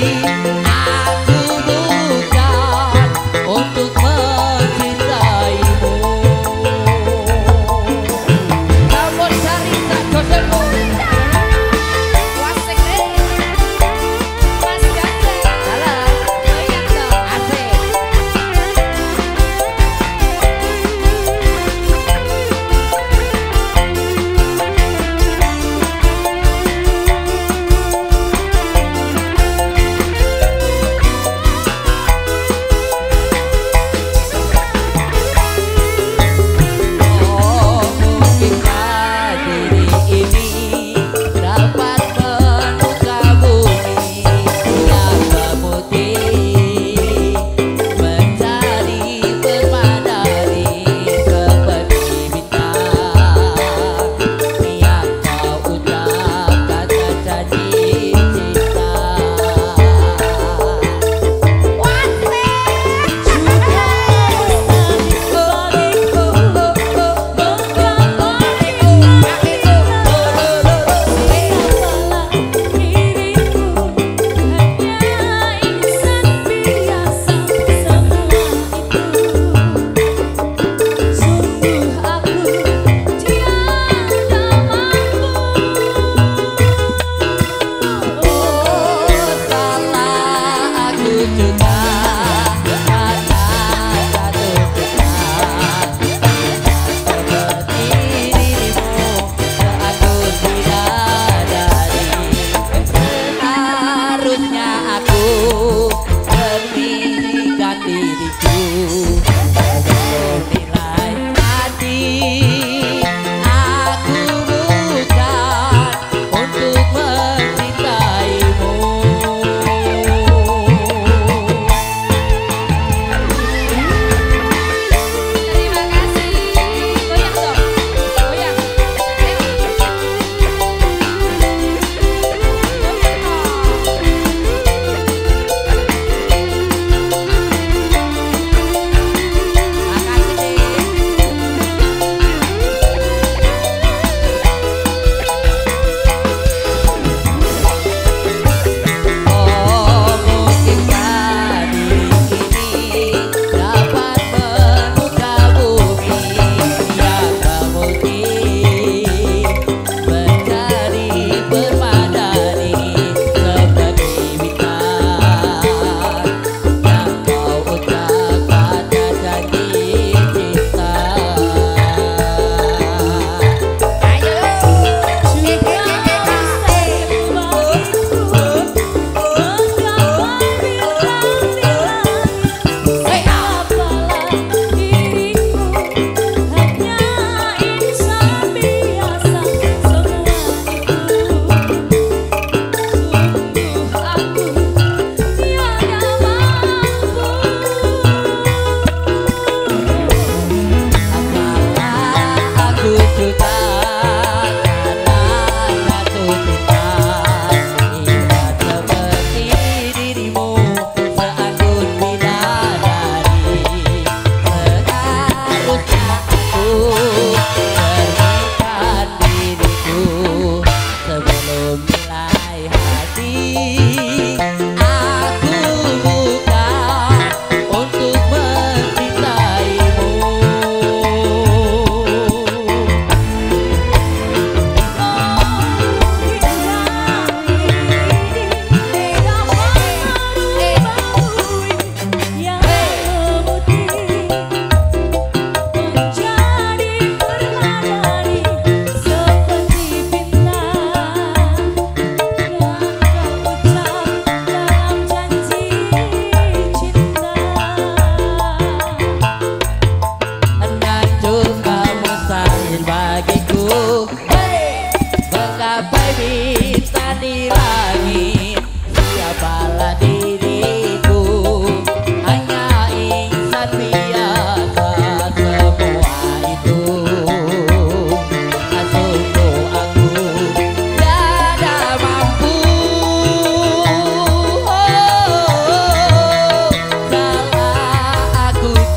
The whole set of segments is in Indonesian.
你。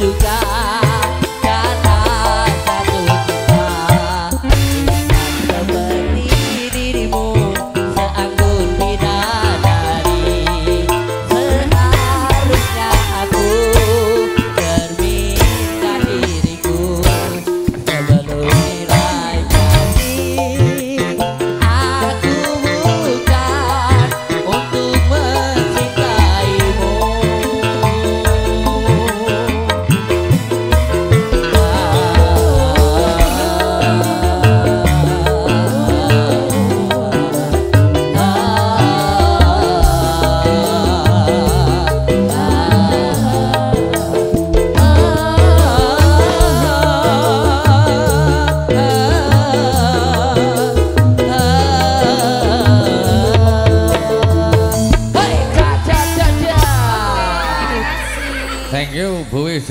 you got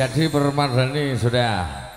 jadi permadani sudah